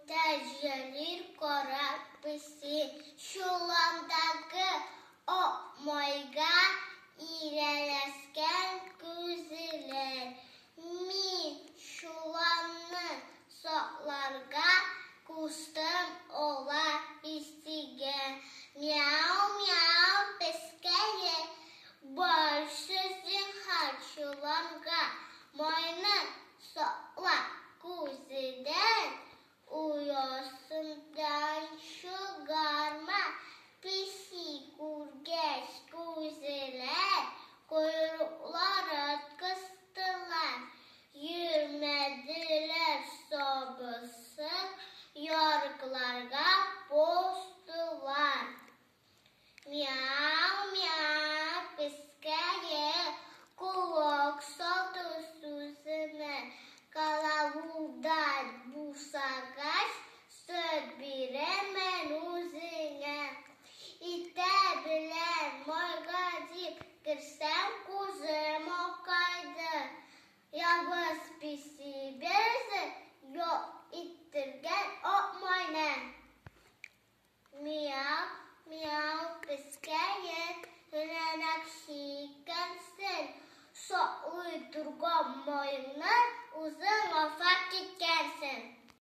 тәҗәлир карап песи чуландагы о майга ирәләскән күзләр мин чуланны сакларга кустым ола писигә мяу мяу пескәе бар сүзең һәр чуланга майны şarkılarga post var. Miau miau piskaye kulak sotu süzüne kalavuldan bu sakaş söz biremen uzine. İte bilen morgacık kırsam kuzum o kaydı. Yavuz pisi berzi jo. it саклый торган майыңны үзең афат киткәнсен.